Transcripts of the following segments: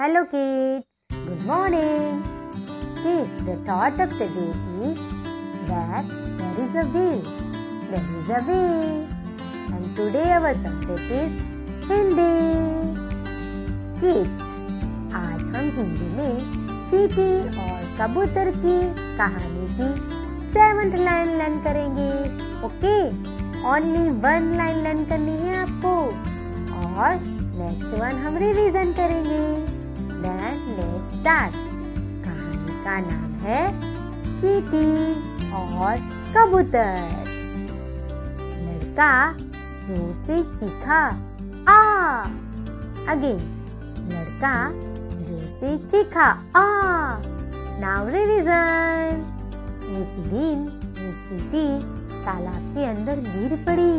Hello kids, good morning. Kids, the thought of the day is that there is a will, there is a way. And today our subject is Hindi. Kids, आज हम हिंदी में चीटी और कबूतर की कहानी की सेवेंथ लाइन लर्न करेंगे okay only one line learn करनी है आपको और नेक्स्ट वन हम रिविजन करेंगे स्टार्ट कहानी का नाम है चीटी और कबूतर। लड़का ज़ोर से चीखा, आ! अगेन लड़का ज़ोर से चीखा, आ! नाउ रिवीजन एक दिन एक चीटी तालाब के अंदर गिर पड़ी।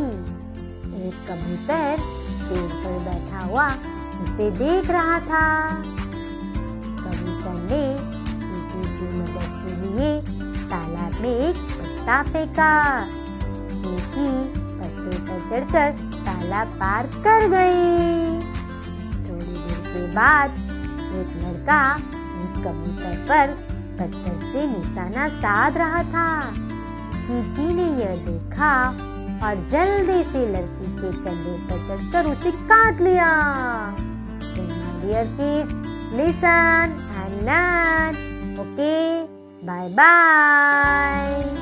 एक कबूतर पेड़ पर बैठा हुआ उसे देख रहा था। की मदद के लिए तालाब में एक पत्ता फेंका चीटी पत्ते पर चढ़कर तालाब पार कर गई। थोड़ी देर के बाद एक लड़का उस कबूतर पर पत्थर से निशाना साध रहा था। चीटी ने यह देखा और जल्दी से लड़की के कंधे पर चढ़कर उसे काट लिया। Listen Nat. Okay? Bye-bye!